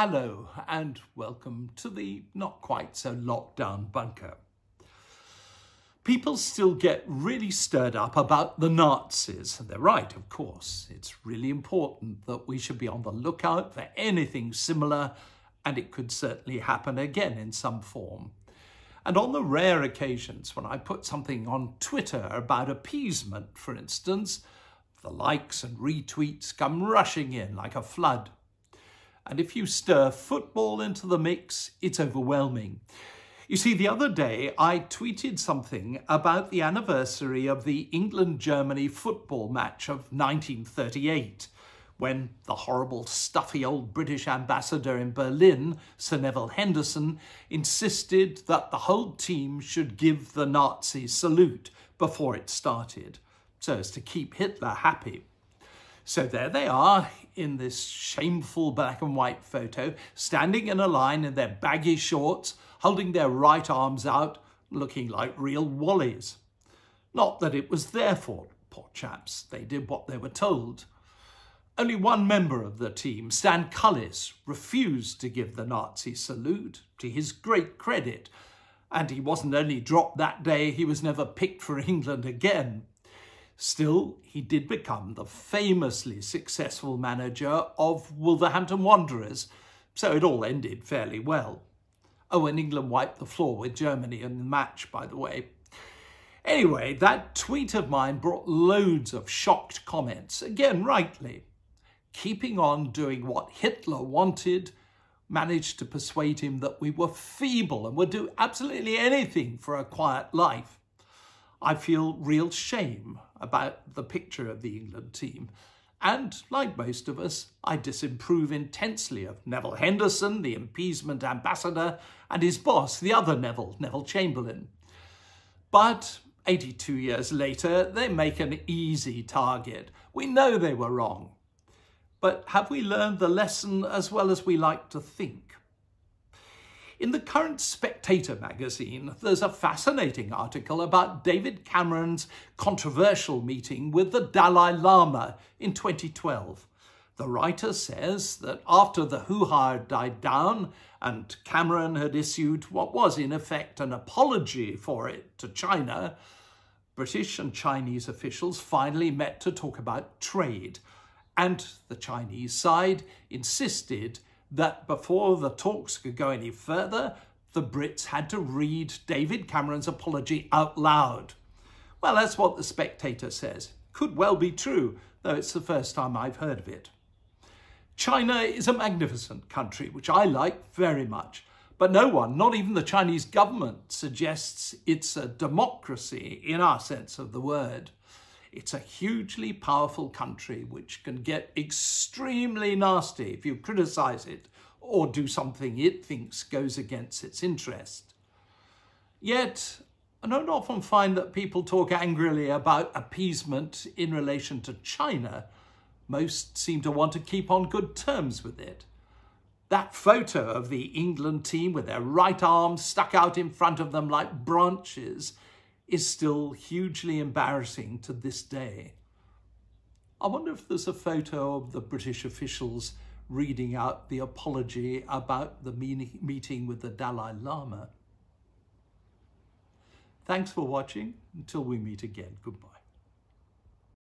Hello and welcome to the not quite so locked down bunker. People still get really stirred up about the Nazis. And they're right, of course. It's really important that we should be on the lookout for anything similar, and it could certainly happen again in some form. And on the rare occasions when I put something on Twitter about appeasement, for instance, the likes and retweets come rushing in like a flood. And if you stir football into the mix, it's overwhelming. You see, the other day I tweeted something about the anniversary of the England-Germany football match of 1938, when the horrible, stuffy old British ambassador in Berlin, Sir Neville Henderson, insisted that the whole team should give the Nazi salute before it started, so as to keep Hitler happy. So there they are in this shameful black and white photo, standing in a line in their baggy shorts, holding their right arms out, looking like real wallies. Not that it was their fault, poor chaps. They did what they were told. Only one member of the team, Stan Cullis, refused to give the Nazi salute, to his great credit. And he wasn't only dropped that day, he was never picked for England again. Still, he did become the famously successful manager of Wolverhampton Wanderers, so it all ended fairly well. Oh, and England wiped the floor with Germany in the match, by the way. Anyway, that tweet of mine brought loads of shocked comments, again rightly. Keeping on doing what Hitler wanted managed to persuade him that we were feeble and would do absolutely anything for a quiet life. I feel real shame about the picture of the England team. And like most of us, I disapprove intensely of Neville Henderson, the appeasement ambassador, and his boss, the other Neville, Neville Chamberlain. But 82 years later, they make an easy target. We know they were wrong. But have we learned the lesson as well as we like to think? In the current Spectator magazine, there's a fascinating article about David Cameron's controversial meeting with the Dalai Lama in 2012. The writer says that after the hoo-ha died down and Cameron had issued what was in effect an apology for it to China, British and Chinese officials finally met to talk about trade. And the Chinese side insisted that before the talks could go any further, the Brits had to read David Cameron's apology out loud. Well, that's what The Spectator says. Could well be true, though it's the first time I've heard of it. China is a magnificent country, which I like very much. But no one, not even the Chinese government, suggests it's a democracy in our sense of the word. It's a hugely powerful country which can get extremely nasty if you criticize it or do something it thinks goes against its interest. Yet, I don't often find that people talk angrily about appeasement in relation to China. Most seem to want to keep on good terms with it. That photo of the England team with their right arms stuck out in front of them like branches is still hugely embarrassing to this day. I wonder if there's a photo of the British officials reading out the apology about the meeting with the Dalai Lama. Thanks for watching. Until we meet again, goodbye.